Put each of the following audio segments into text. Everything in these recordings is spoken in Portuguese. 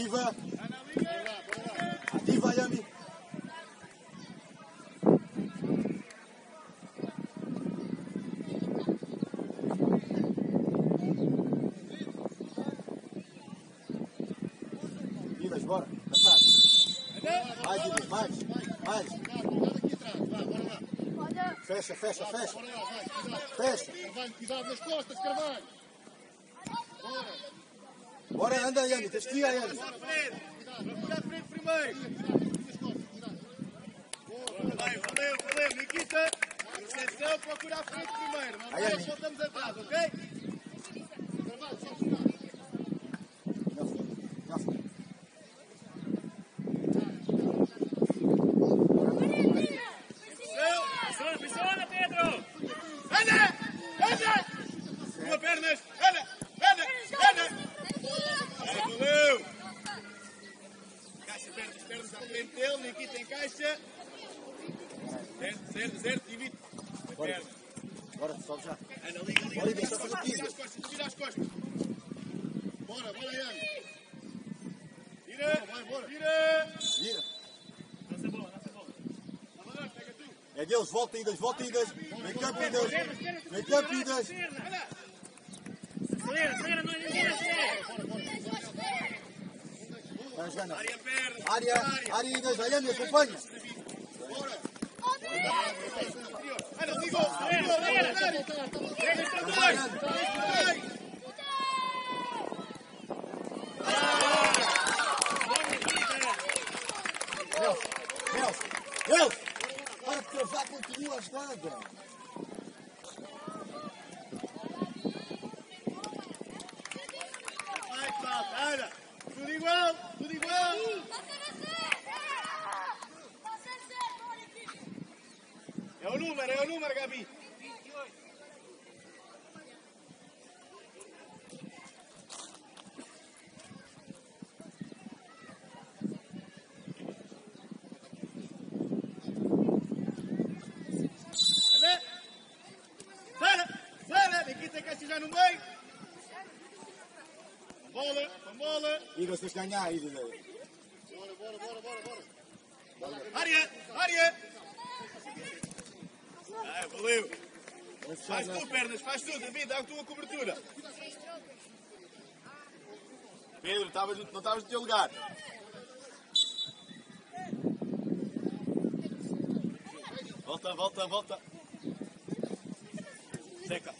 Ativa. Ativa, Yami. Vivas, bora. Passar. Mais, mais. Mais. Fecha, fecha, fecha. Fecha. Cuidado nas costas, carvalho. Yami, tens que ir à Yami. Fica à frente primeiro. Valeu, valeu, valeu, Nikita. Atenção, procura à frente primeiro. Não voltamos atrás, ok? Volta Idas, volta Idas. Vem cá, Idas. Vem cá, Idas. Acelera, acelera, não acelera, acelera. Área, área, área, Idas, olha, me acompanha. já no meio. Bola, bola. E vocês ganhar aí, Bora, bora, bora, bora, bora. Área, área. Ah, valeu. Faz tu, pernas, faz tu, David, dá a tua cobertura. Pedro, tavas, não estavas no teu lugar. Volta, volta, volta. Seca.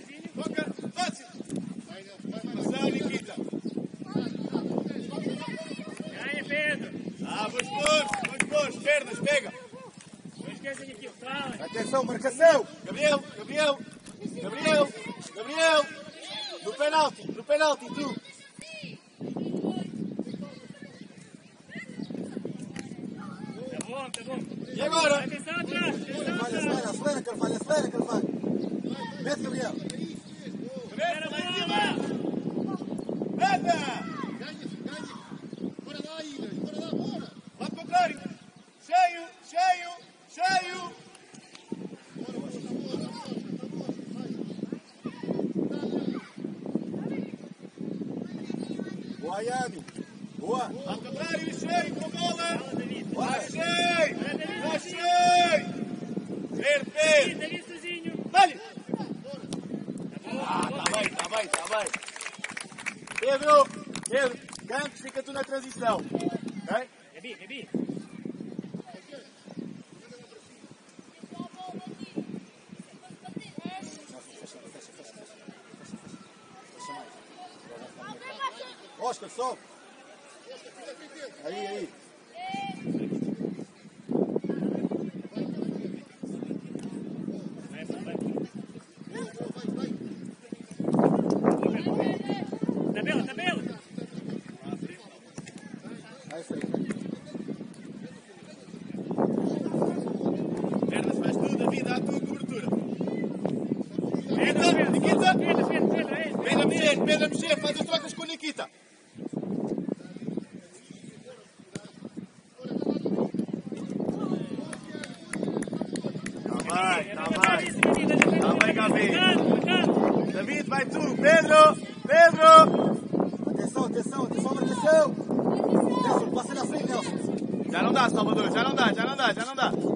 mexer, faz as trocas com o Nikita. Tá bem, tá bem. Tá bem, Gabi. David, vai tu. Pedro, Pedro. Atenção, atenção, atenção, atenção. Nelson, passa na frente, Nelson. Já não dá, Salvador, já não dá, já não dá, já não dá.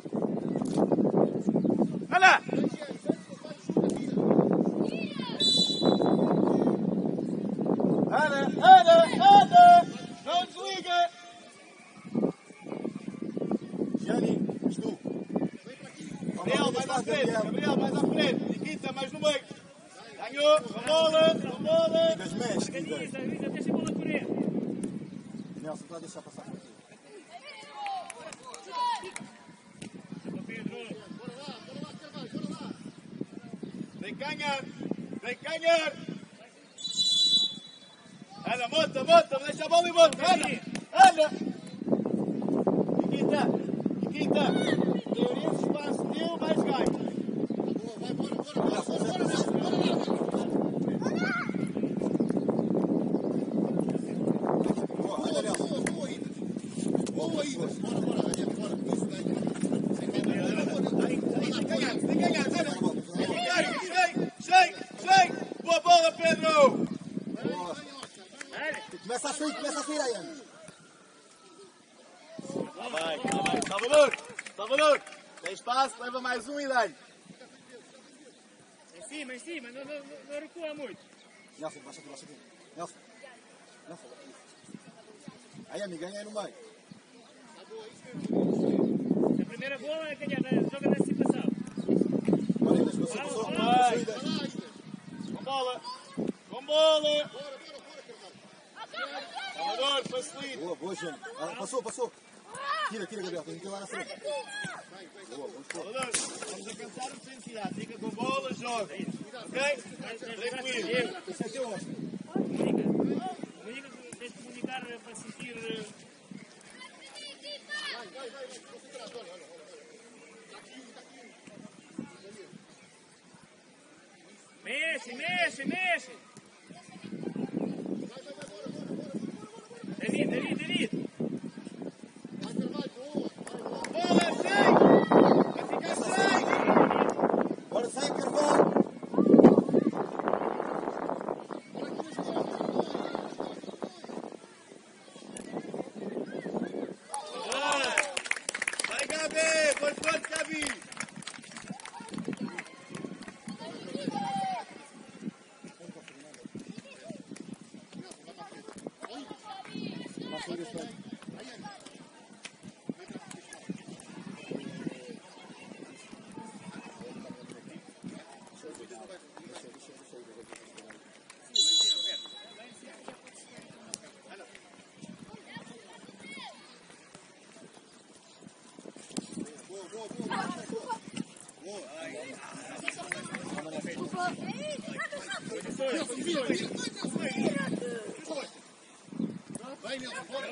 Vai, Nelson, bora.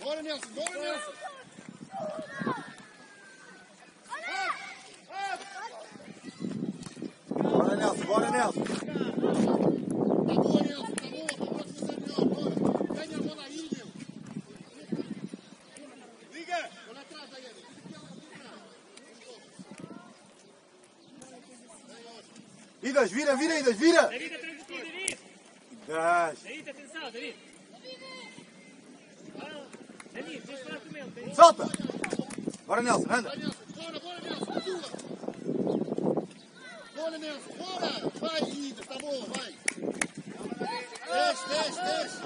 Bora, Nelson, bora, Nelson. Bora, Nelson, bora, Nelson. Tá boa, Nelson, tá boa. Pra próxima ser melhor, bora. Ganha a bola aí, meu. Liga. Olha atrás aí. Idas, vira, vira, Idas, vira. David, atrás de ti, David! Idas. David, atenção, David! David, tens de falar com ele. tens- Solta. Bora, Nelson, anda. Vai, Nelson. Bora, bora, Nelson. Atua. Bora, Nelson. Bora. Vai, Ida. Tá boa, vai. Desce, desce, desce.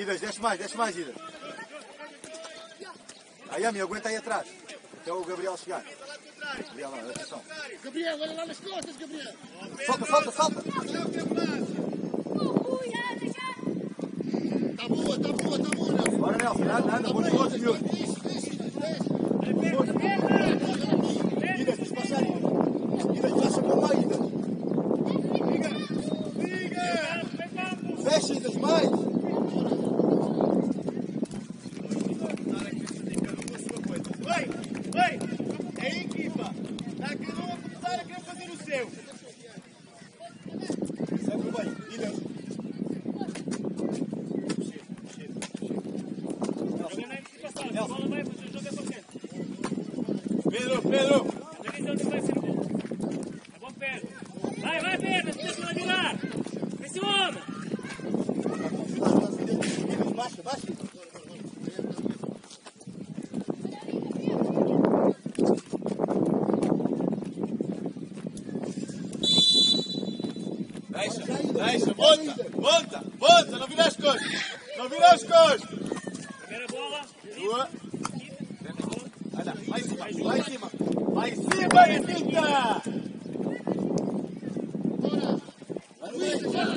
Idas, desce mais, desce mais, Idas. Aí, amigo, aguenta aí atrás. Até o Gabriel chegar. Gabriel, atenção. Gabriel, olha lá nas costas, Gabriel. Solta, solta, solta. Tá boa, tá boa, tá boa, Nelson. Bora, Nelson, anda, anda. Bons deixa, volta, volta, volta, não vira as costas, não vira as costas. Primeira bola, boa. olha, lá em cima, lá em cima, lá em cima e pinta. Bora,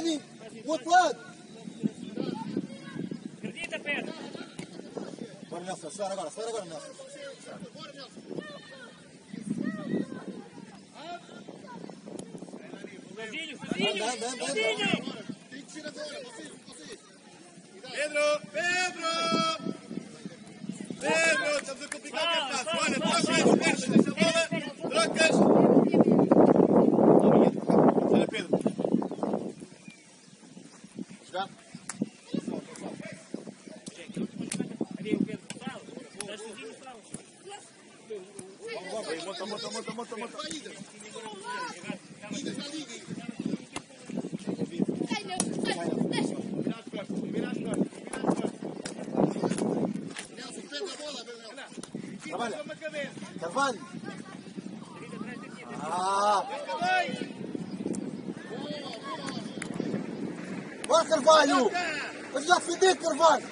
Dani, outro lado. Acredita, Pedro. Bora, Nelson, sai agora, sai agora, Nelson. Bora, Nelson. Fazinho, fazinho. Carvalho! Eu já fedi, Carvalho!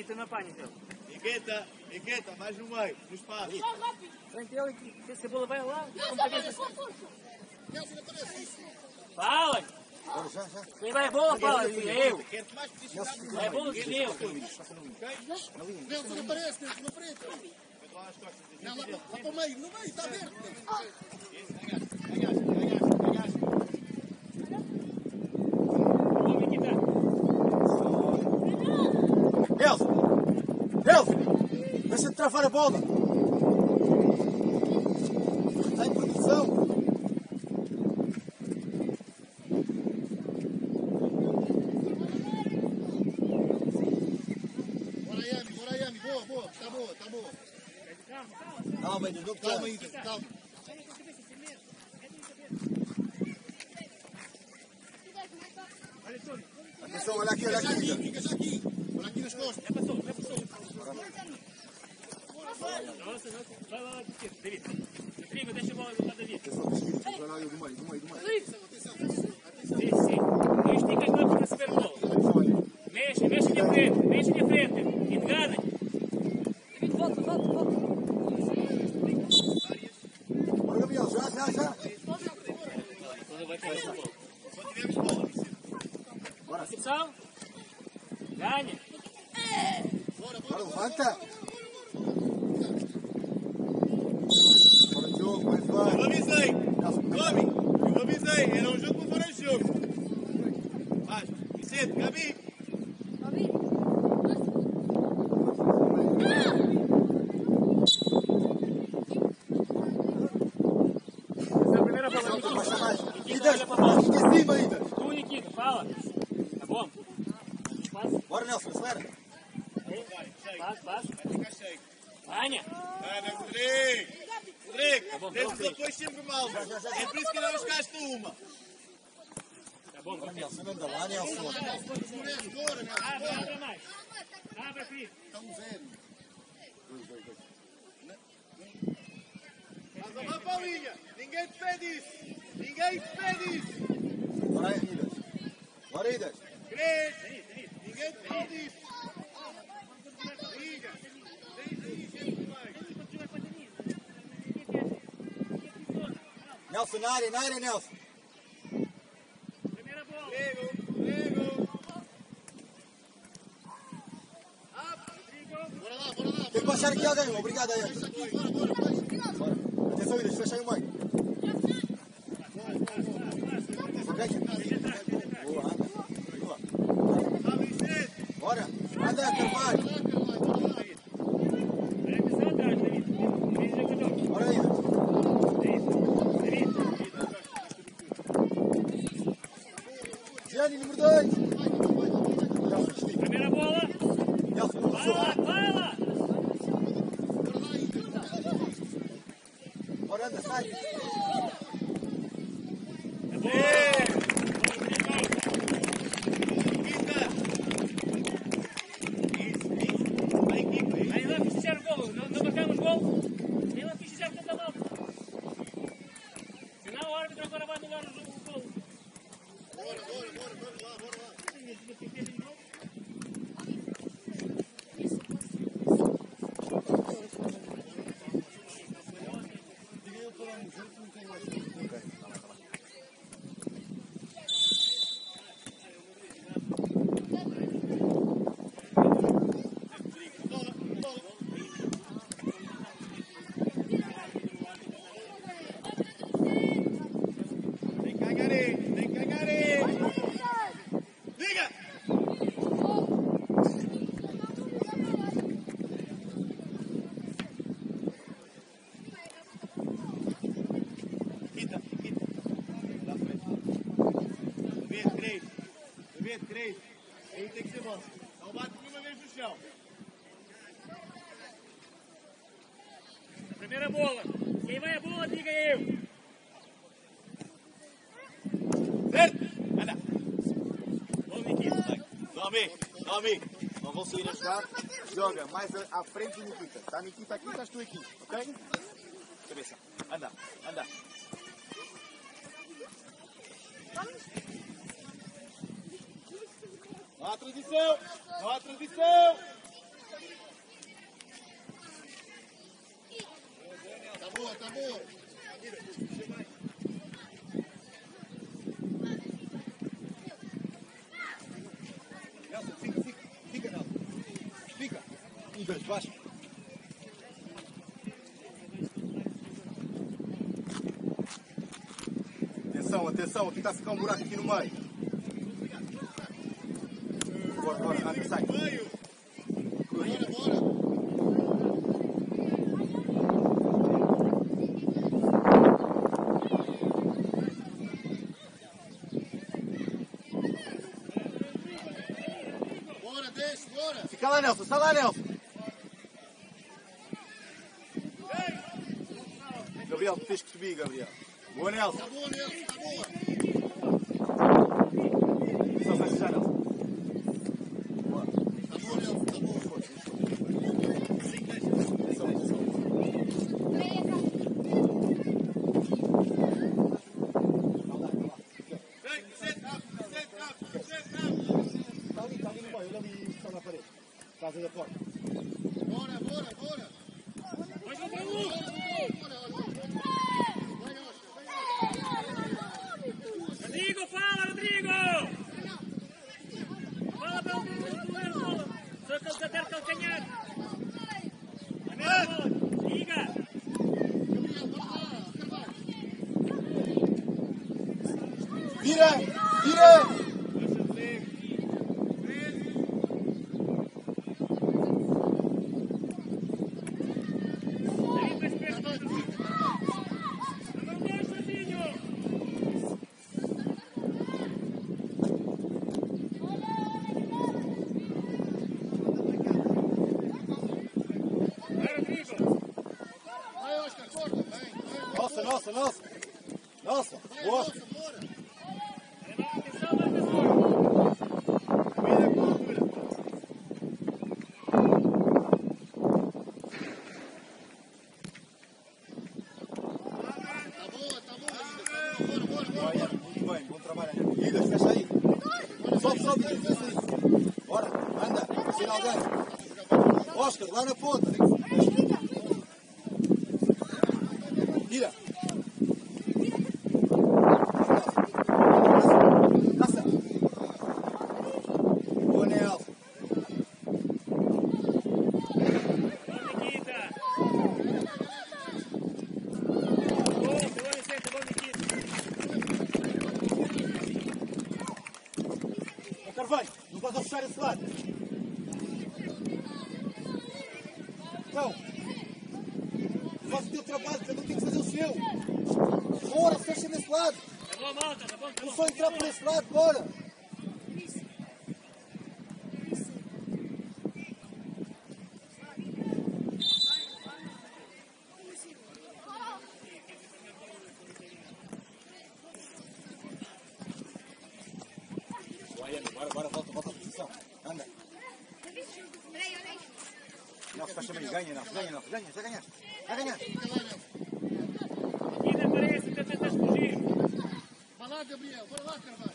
Nikita, não apanha, então. Nikita, Nikita, mais no meio, no espaço. Vai rápido. Frente ele, que se a bola vai lá. Não, já vai, com Fala! Já, já. Quem vai bola, fala, eu. Vai bola que eu. Nelson, não aparece, Nelson, na. Não, lá para o meio, no meio, está aberto. Ganhaste, ganhaste. fora, volta! not, not enough. Jânio, número 2. Primeira bola. Nelson, amigo. Não vão sair a jogar. Joga mais à frente do Nikita. Está a Nikita aqui, estás tu aqui. Ok? Cabeça. Anda, anda. Vá, transição. atenção, aqui está a ficar um buraco aqui no meio. Bora, bora, anda, sai. Bora, bora. Fica lá, Nelson. Sai lá, Nelson. Gabriel, tu tens que subir, Gabriel. Boa, Nelson. Tá bom, Nelson, tá bom. Só vai Nelson. Vai na ponta. Bara, bara bota, bota. Anda. Nossa, tá chamando. Ganha, não. Ganha, não. Ganha, vai ganhar. Vai ganhar. Aqui na parede, tenta fugir. Vai lá, Gabriel. Vai lá, Carvalho.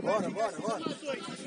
Bora, bora, bora.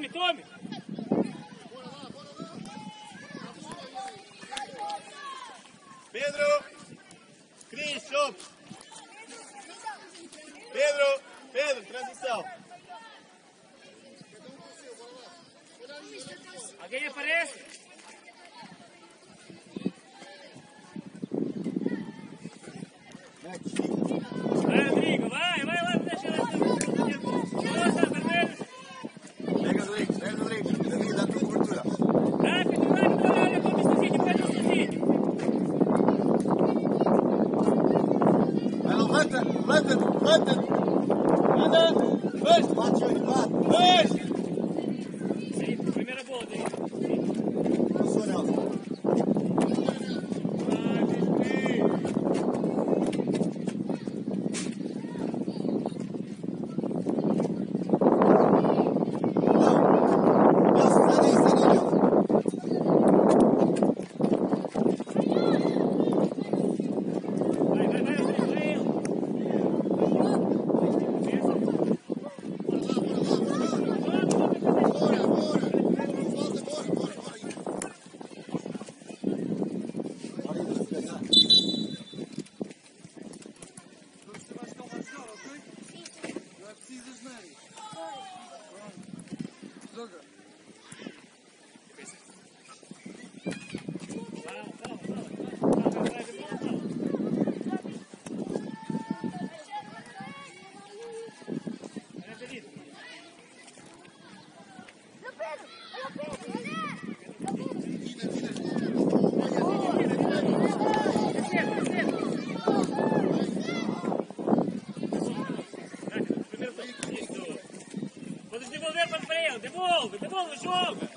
Tome, tome! Jogo, jogo!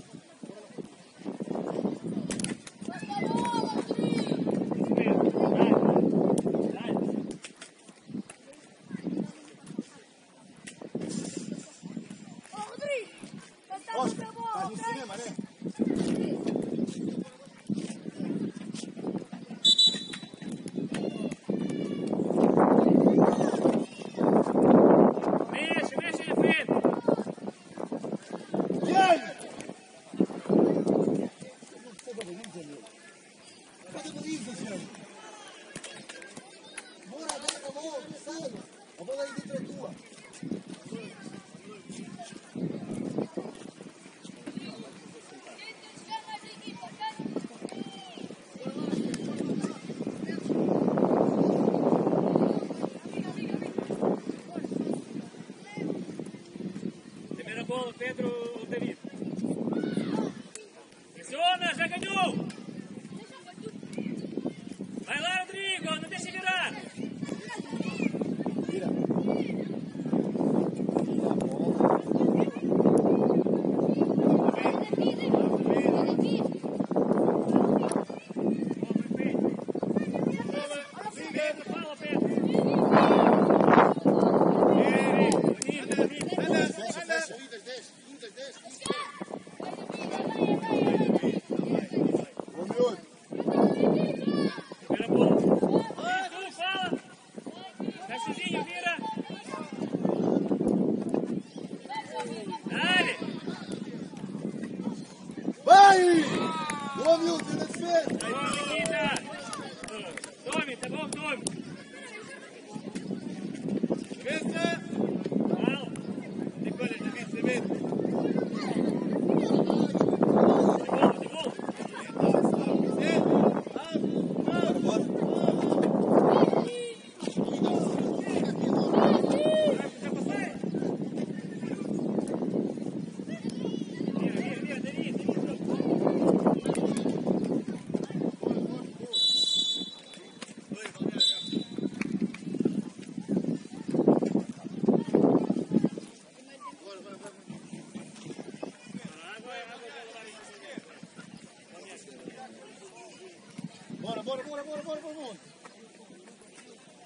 vai, vai, vai.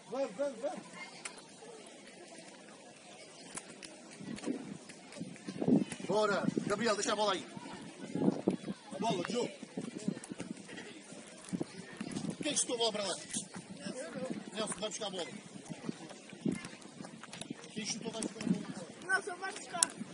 Vamos, vamos. Bora. Gabriel, deixa a bola aí. A bola, Ju. Quem chutou a bola para lá? Nelson, vai buscar a bola. Quem chutou vai buscar a bola. Nelson, vai buscar.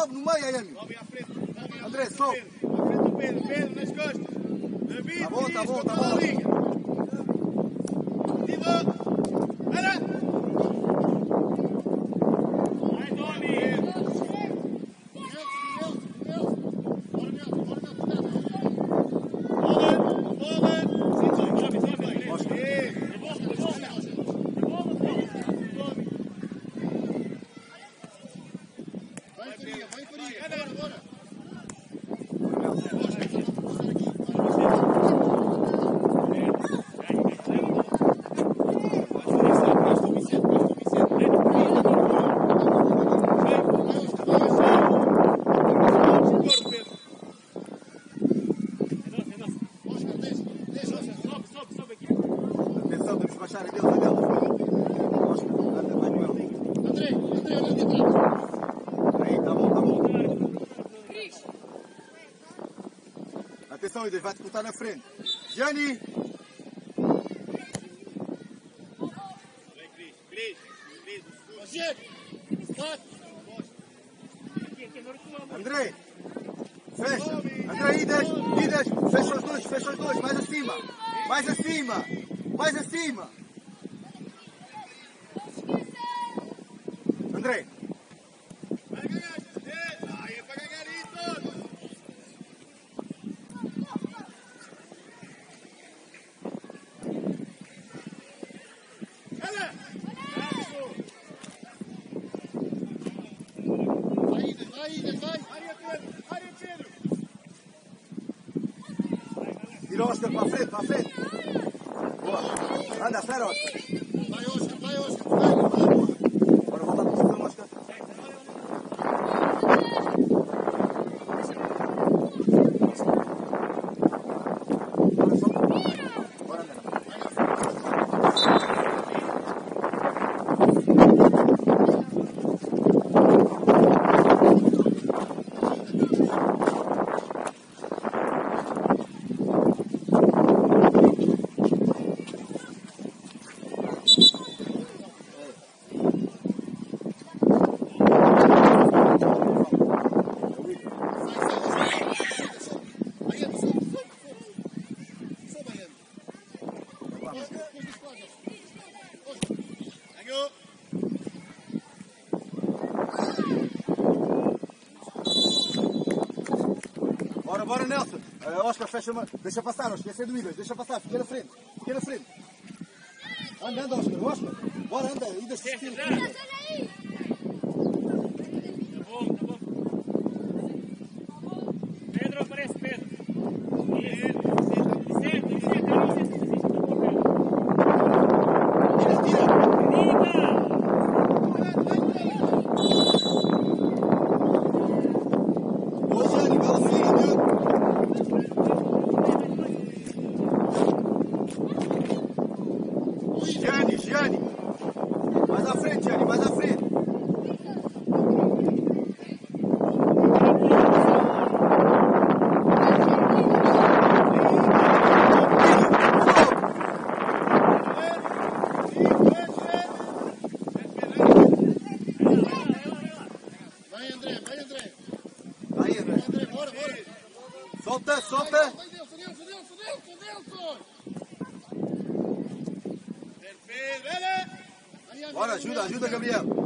sobe no meio, aí. Sobe frente. André, sobe. direção, ele vai disputar na frente. Gianni! Vem, Cris, Cris, Cris, André, fecha. André, idas, idas, fecha os dois, fecha os dois, mais acima, mais acima, mais acima. parfait. fecha uma. Deixa passar, não esquecer do Ilhas, deixa passar, fica na frente. Solta! Foi Bora, ajuda, ajuda, Gabriel!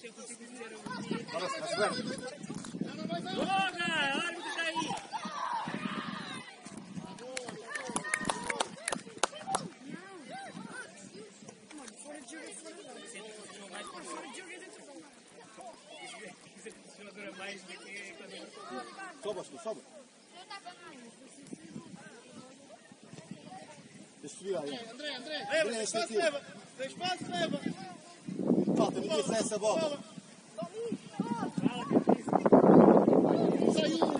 sem conseguir dizer algum dia. Droga! Árbitro daí! Soba, soba. Desfria aí. André, André, André. Leva, espaço, leva. Espaço, leva. Bola, essa bola. Saiu!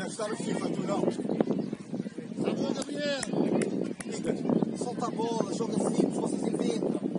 Deixaram o FIFA, Durão. Tá bom, Gabriel. Solta a bola, joga simples, vocês inventam.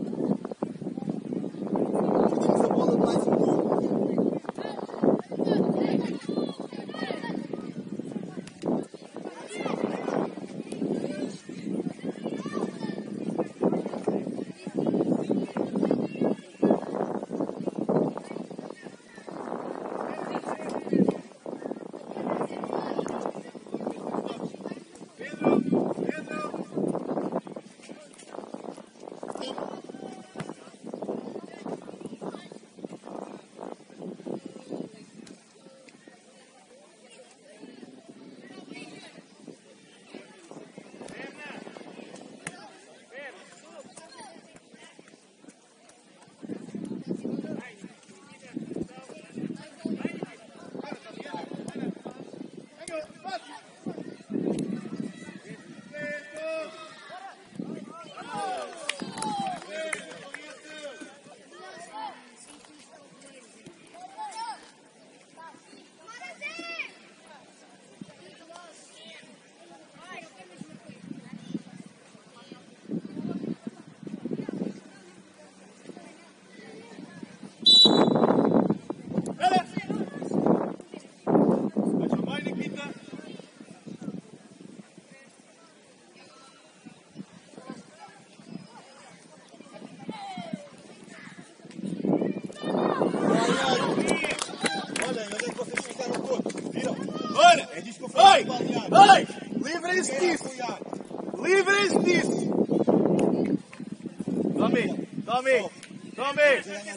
Homem!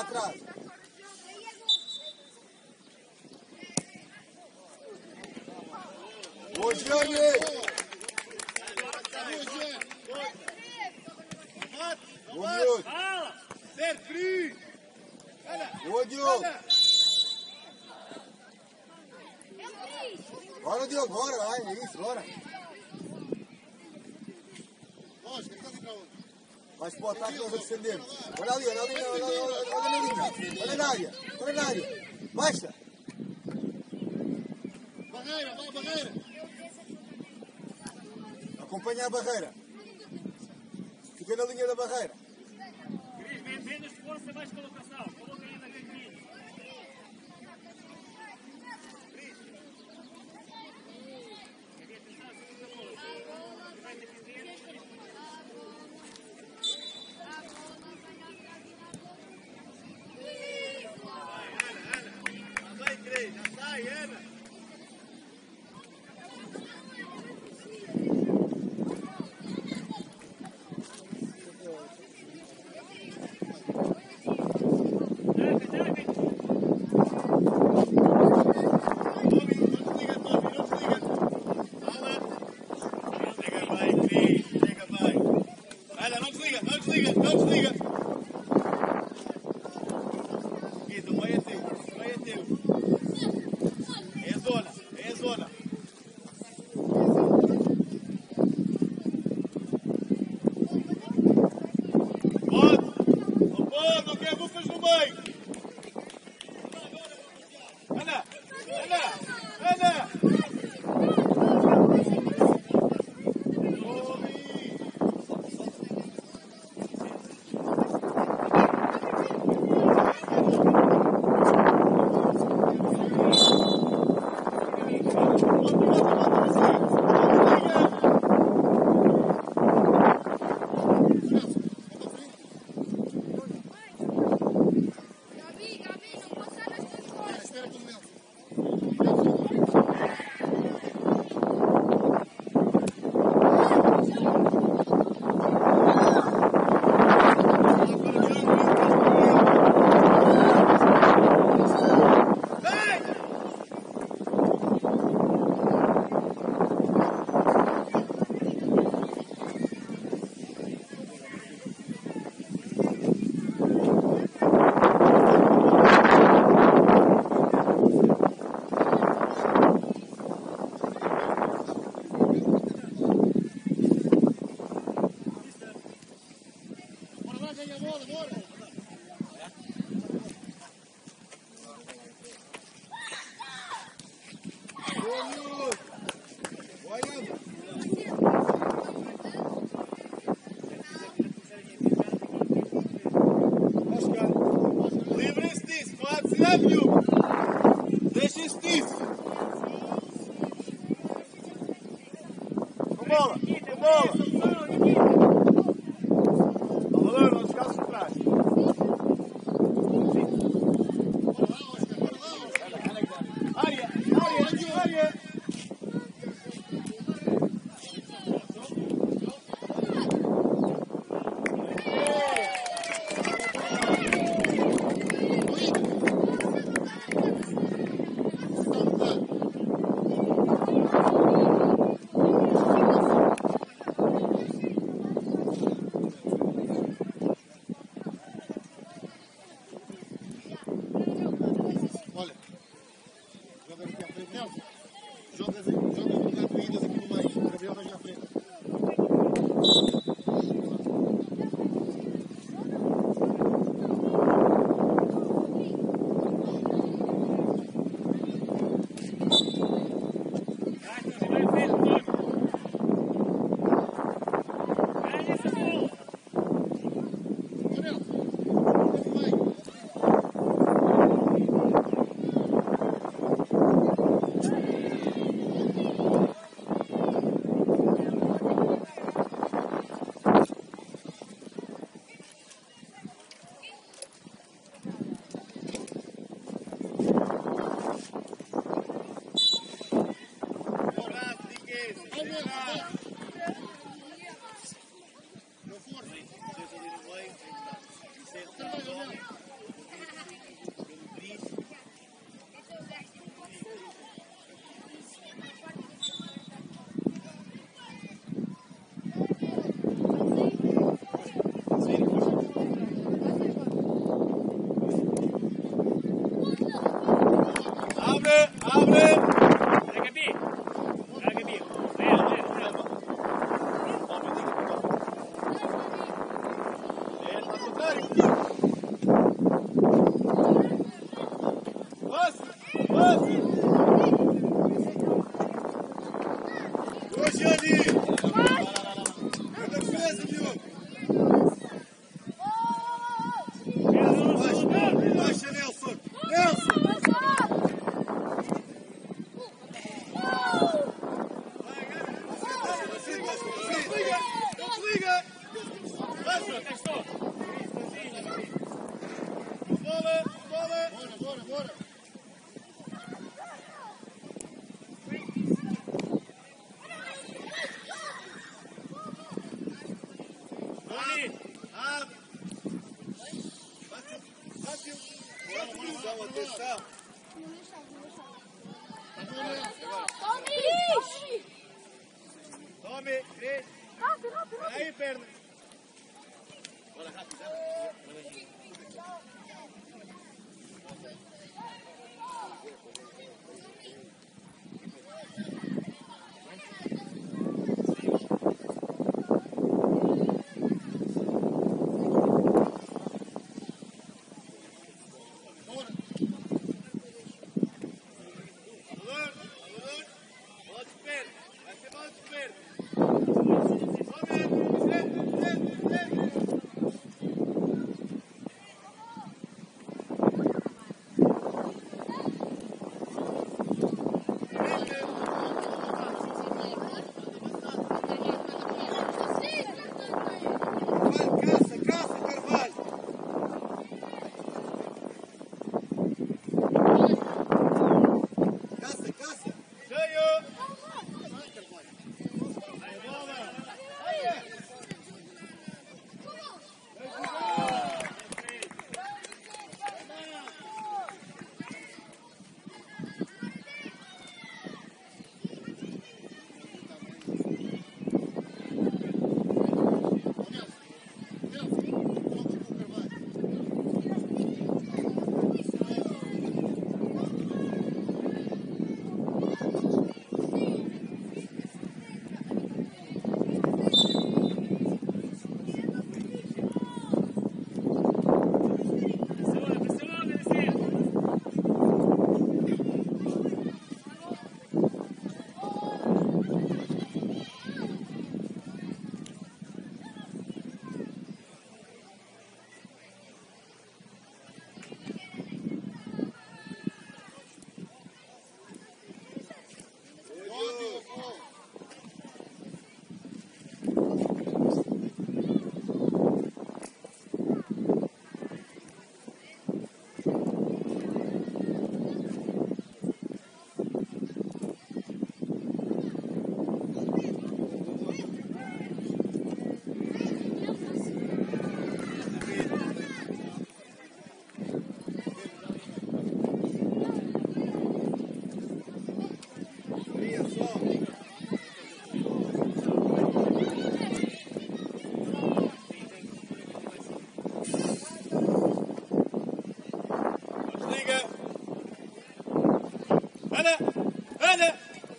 atrás. Ô, Gianni! Ô, Gianni! Fala! Ser free! Ô, Diogo! Bora, Diogo, bora, vai, é isso, bora! Lógico, ele tá de pra onde? Vai botar que nós defendemos. Olha ali, olha ali, olha ali. Olha na área, olha na área. Baixa. Barreira, vai, barreira. Acompanha a barreira.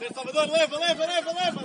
Salvador, leva, leva, leva, leva.